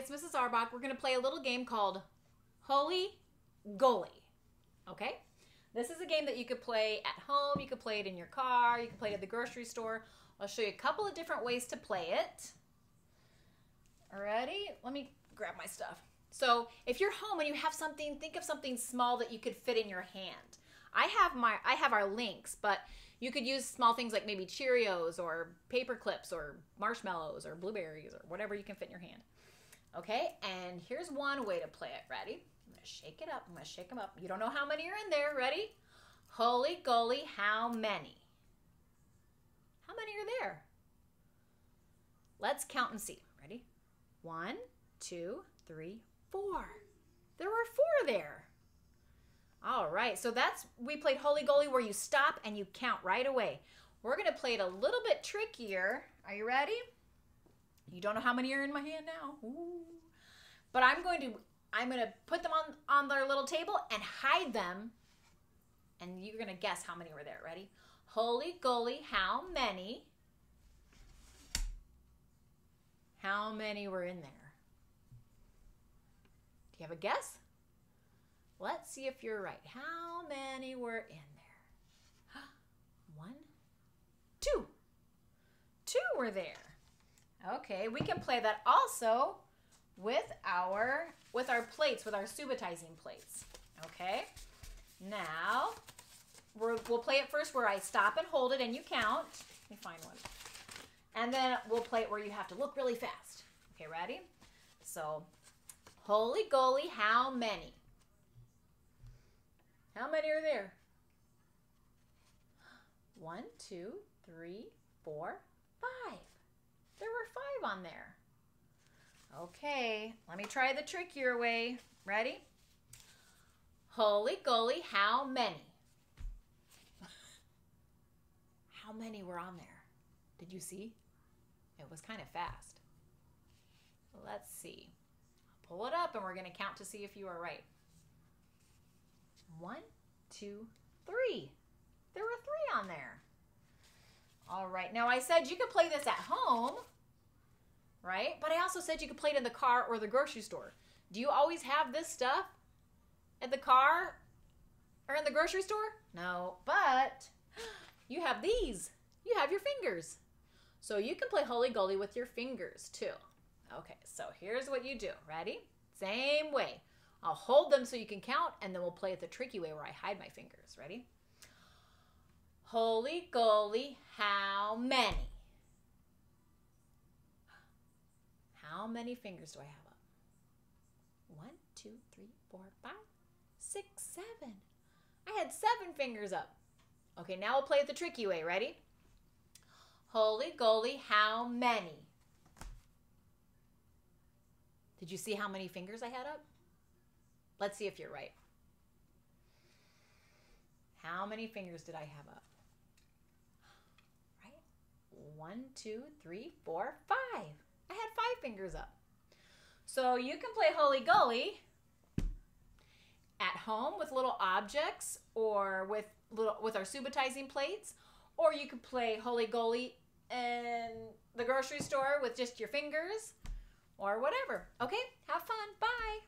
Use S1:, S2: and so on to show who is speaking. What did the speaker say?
S1: it's Mrs. Zarbock. We're going to play a little game called Hully Gully. Okay? This is a game that you could play at home, you could play it in your car, you could play it at the grocery store. I'll show you a couple of different ways to play it. Alrighty, let me grab my stuff. So if you're home and you have something, think of something small that you could fit in your hand. I have my I have our links, but you could use small things like maybe Cheerios or paper clips or marshmallows or blueberries or whatever you can fit in your hand. Okay, and here's one way to play it. Ready? I'm gonna shake it up. I'm gonna shake them up. You don't know how many are in there. Ready? Hully gully, how many? How many are there? Let's count and see. Ready? One, two, three, four. There were four there. All right, so that's, we played Hully Gully where you stop and you count right away. We're gonna play it a little bit trickier. Are you ready? You don't know how many are in my hand now. Ooh. But I'm going to, I'm gonna put them on, on their little table and hide them. And you're gonna guess how many were there. Ready? Hully Gully, how many? How many were in there? Do you have a guess? Let's see if you're right. How many were in there? One, two. Two were there. Okay, we can play that also with our with our plates, with our subitizing plates. Okay, now we will play it first where I stop and hold it and you count. Let me find one. And then we'll play it where you have to look really fast. Okay, ready? So, hully gully, how many? How many are there? One, two, three, four, five. There were five on there. Okay, let me try the trickier way. Ready? Hully gully, how many? how many were on there? Did you see? It was kind of fast. Let's see. Pull it up and we're going to count to see if you are right. One, two, three. There were three on there. All right. Now I said you could play this at home, right? But I also said you could play it in the car or the grocery store. Do you always have this stuff at the car or in the grocery store? No, but you have these. You have your fingers. So you can play Hully Gully with your fingers too. Okay, so here's what you do. Ready? Same way. I'll hold them so you can count, and then we'll play it the tricky way where I hide my fingers. Ready? Hully gully, how many? How many fingers do I have up? One, two, three, four, five, six, seven. I had seven fingers up. Okay, now we'll play it the tricky way. Ready? Hully gully, how many? Did you see how many fingers I had up? Let's see if you're right. How many fingers did I have up? One, two, three, four, five. I had five fingers up. So you can play Hully Gully at home with little objects or with little with our subitizing plates, or you could play Hully Gully in the grocery store with just your fingers or whatever. Okay? Have fun. Bye.